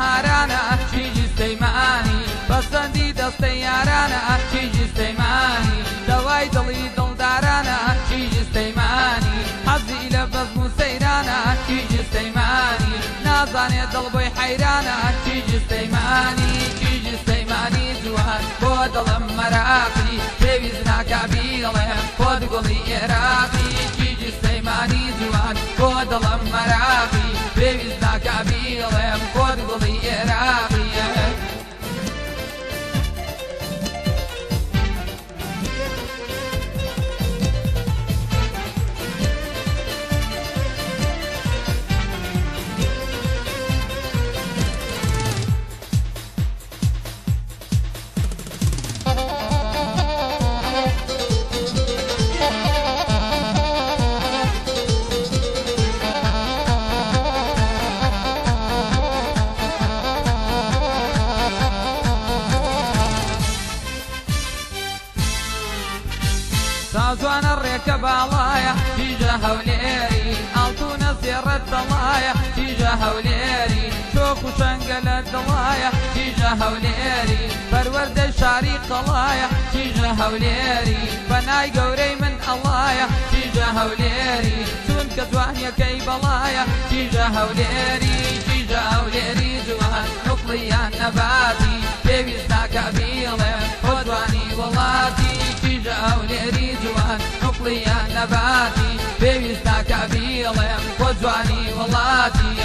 بهارانە چیجی سەیمانی بەسەندی دەستەی یارانە چیجی سەیمانی دەوای دڵی دڵدارانە چیجی سەیمانی حەزی لە بەزم و سەیرانە چیجی سەیمانی نازانێت دڵ بۆی حەیرانە چیجی سەیمانی چیجی سەیمانی جوان بۆ دڵم مەراقی پێویست ناکبی دڵێم بۆ دگوڵی عێراقی چیجی سەیمانی جوان بۆ دڵم مەراقی پێویست کە باڵایە تیژە هەولێری ئاڵتونە سێڕەت دەڵایە تیژە هەولێری شۆخ و شەنگە لە دڵایە تیژە هەولێری پەروەەردە شاری قەڵایە تیژە هەولێری بەنای گەورەی من ئەڵایە تیژە هەولێری چون کە جوانیەکەی بەڵایە تیژە هەولێری تیژە هەولێری جوان حوڵیان نەبا 抓你，好垃圾！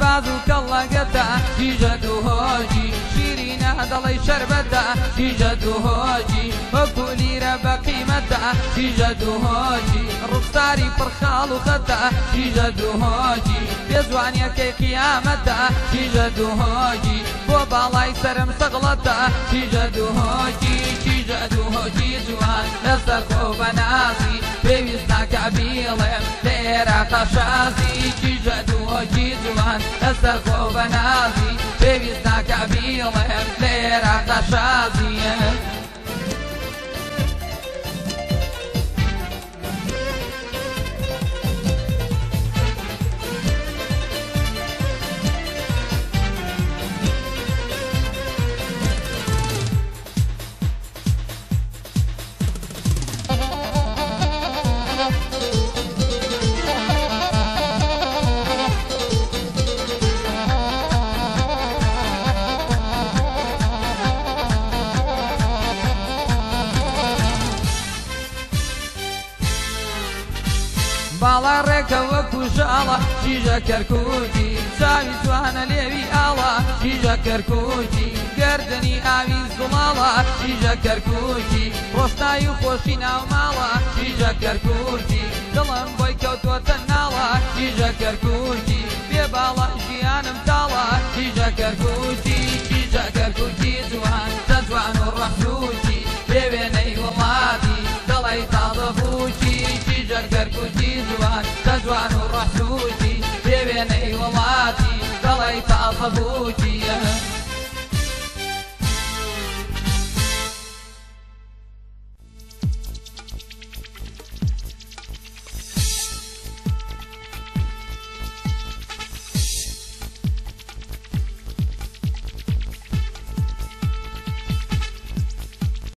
بازو کلا گتا باز و کەڵەگەتە دیژە دوهۆجی شیرینە دەڵی شەربەتە دیژە دوهۆجی وەکو لیرە بە قیمەتە دیژە دوهۆجی ڕوخساری پرخاڵ و خەتە دیژە دوهۆجی پێزوانیەکەی قیامەتە دیژە دوهۆجی بو بالای سرم سەغڵەتە دیژە دوهۆجی دیژە دوهۆجی جوان لەسەر خۆ بەنازی پێویستە کە بیڵێم لێرە قەشازی دیژە دوهۆجی جوان sărcov în Azii Pe vista cabilă, plera ta șazie Thank é. you. ئاڵە ڕێکە وەکو ژاڵە ژیژە کەرکوتی چاوی جوانە لێوی ئاڵە ژیژە کەرکوتی گردنی ئاوی زوڵاڵە ژیژە کەرکوتی ڕۆستای و خۆشی ناوماڵە ژیژە کەرکوتی دڵم بۆی کەوتوەتە ناڵە ژیژە کەرکوتی بێ باڵە ژیانم تاڵە ژیژە کەرکوتی وتی جوان کە جوان و ڕەحوتی پێوێنەی وڵاتی دەڵی تاافەبووتی